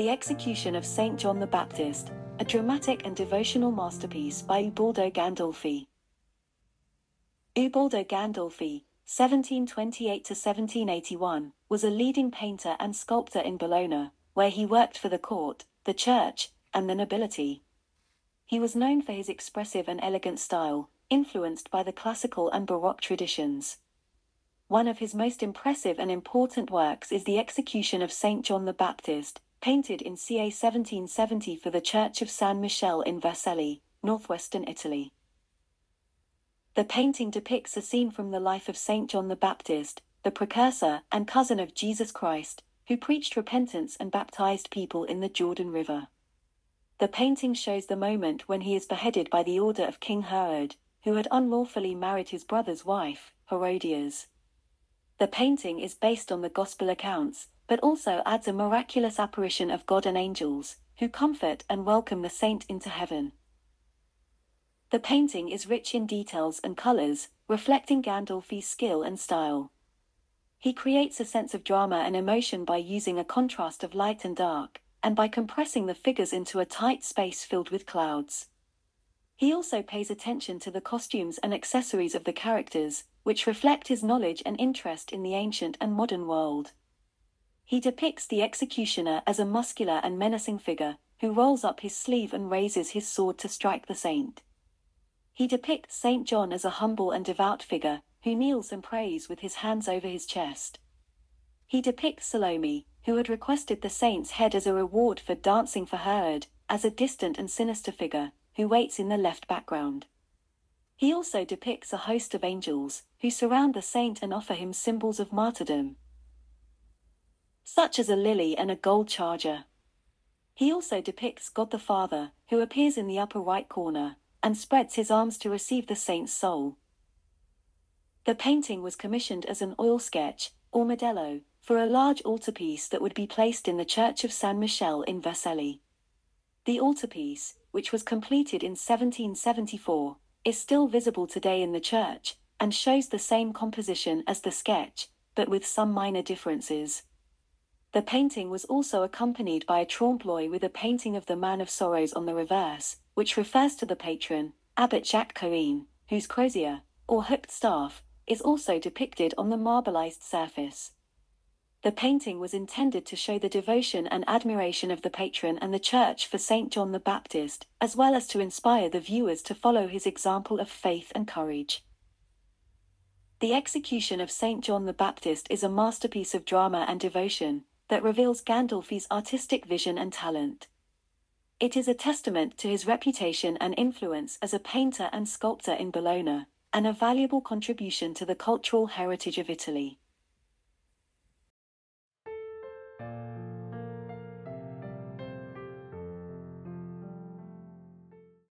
The Execution of St. John the Baptist, a dramatic and devotional masterpiece by Ubaldo Gandolfi. Ubaldo Gandolfi, 1728 to 1781, was a leading painter and sculptor in Bologna, where he worked for the court, the church, and the nobility. He was known for his expressive and elegant style, influenced by the classical and Baroque traditions. One of his most impressive and important works is the Execution of St. John the Baptist, painted in ca 1770 for the Church of San Michele in Vercelli, northwestern Italy. The painting depicts a scene from the life of St. John the Baptist, the precursor and cousin of Jesus Christ, who preached repentance and baptized people in the Jordan River. The painting shows the moment when he is beheaded by the order of King Herod, who had unlawfully married his brother's wife, Herodias. The painting is based on the Gospel accounts, but also adds a miraculous apparition of God and angels, who comfort and welcome the saint into heaven. The painting is rich in details and colors, reflecting Gandolfi's skill and style. He creates a sense of drama and emotion by using a contrast of light and dark, and by compressing the figures into a tight space filled with clouds. He also pays attention to the costumes and accessories of the characters, which reflect his knowledge and interest in the ancient and modern world. He depicts the executioner as a muscular and menacing figure, who rolls up his sleeve and raises his sword to strike the saint. He depicts St. John as a humble and devout figure, who kneels and prays with his hands over his chest. He depicts Salome, who had requested the saint's head as a reward for dancing for Herod, as a distant and sinister figure, who waits in the left background. He also depicts a host of angels, who surround the saint and offer him symbols of martyrdom, such as a lily and a gold charger. He also depicts God the Father, who appears in the upper right corner, and spreads his arms to receive the saint's soul. The painting was commissioned as an oil sketch, or modello, for a large altarpiece that would be placed in the Church of San Michele in Vercelli. The altarpiece, which was completed in 1774, is still visible today in the church, and shows the same composition as the sketch, but with some minor differences. The painting was also accompanied by a trompe-l'oeil with a painting of the Man of Sorrows on the reverse, which refers to the patron, Abbot Jacques Coin, whose crozier, or hooked staff, is also depicted on the marbleized surface. The painting was intended to show the devotion and admiration of the patron and the church for St. John the Baptist, as well as to inspire the viewers to follow his example of faith and courage. The execution of St. John the Baptist is a masterpiece of drama and devotion, that reveals Gandolfi's artistic vision and talent. It is a testament to his reputation and influence as a painter and sculptor in Bologna, and a valuable contribution to the cultural heritage of Italy.